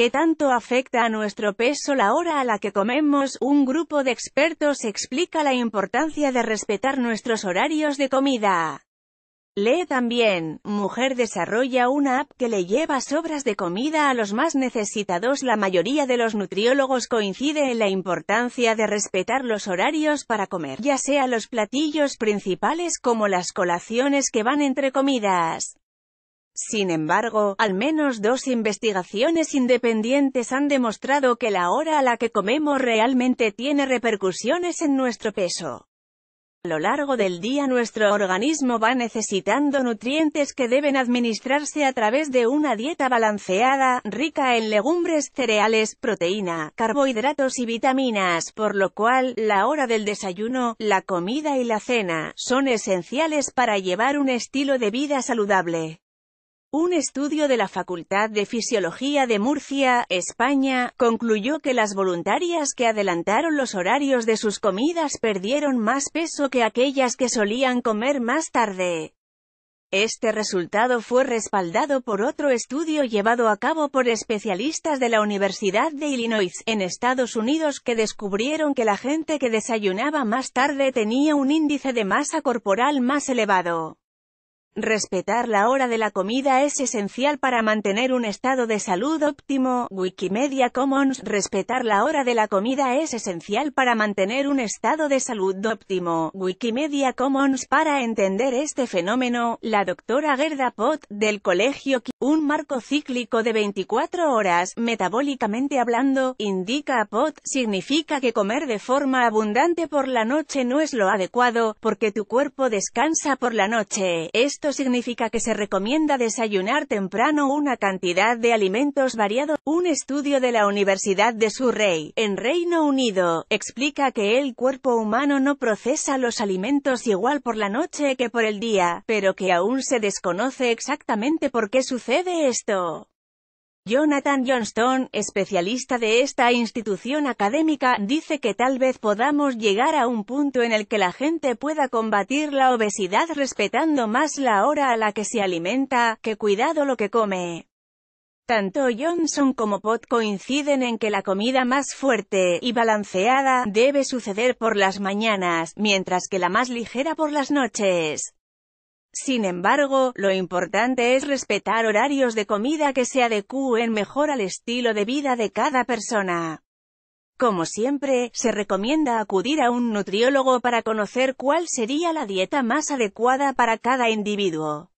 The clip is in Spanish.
¿Qué tanto afecta a nuestro peso la hora a la que comemos? Un grupo de expertos explica la importancia de respetar nuestros horarios de comida. Lee también, mujer desarrolla una app que le lleva sobras de comida a los más necesitados. La mayoría de los nutriólogos coincide en la importancia de respetar los horarios para comer, ya sea los platillos principales como las colaciones que van entre comidas. Sin embargo, al menos dos investigaciones independientes han demostrado que la hora a la que comemos realmente tiene repercusiones en nuestro peso. A lo largo del día nuestro organismo va necesitando nutrientes que deben administrarse a través de una dieta balanceada, rica en legumbres, cereales, proteína, carbohidratos y vitaminas, por lo cual, la hora del desayuno, la comida y la cena, son esenciales para llevar un estilo de vida saludable. Un estudio de la Facultad de Fisiología de Murcia, España, concluyó que las voluntarias que adelantaron los horarios de sus comidas perdieron más peso que aquellas que solían comer más tarde. Este resultado fue respaldado por otro estudio llevado a cabo por especialistas de la Universidad de Illinois, en Estados Unidos que descubrieron que la gente que desayunaba más tarde tenía un índice de masa corporal más elevado. Respetar la hora de la comida es esencial para mantener un estado de salud óptimo. Wikimedia Commons Respetar la hora de la comida es esencial para mantener un estado de salud óptimo. Wikimedia Commons Para entender este fenómeno, la doctora Gerda Pot, del Colegio un marco cíclico de 24 horas, metabólicamente hablando, indica a Pot, significa que comer de forma abundante por la noche no es lo adecuado, porque tu cuerpo descansa por la noche. Esto significa que se recomienda desayunar temprano una cantidad de alimentos variados. Un estudio de la Universidad de Surrey, en Reino Unido, explica que el cuerpo humano no procesa los alimentos igual por la noche que por el día, pero que aún se desconoce exactamente por qué sucede esto. Jonathan Johnston, especialista de esta institución académica, dice que tal vez podamos llegar a un punto en el que la gente pueda combatir la obesidad respetando más la hora a la que se alimenta, que cuidado lo que come. Tanto Johnson como Pot coinciden en que la comida más fuerte y balanceada debe suceder por las mañanas, mientras que la más ligera por las noches. Sin embargo, lo importante es respetar horarios de comida que se adecúen mejor al estilo de vida de cada persona. Como siempre, se recomienda acudir a un nutriólogo para conocer cuál sería la dieta más adecuada para cada individuo.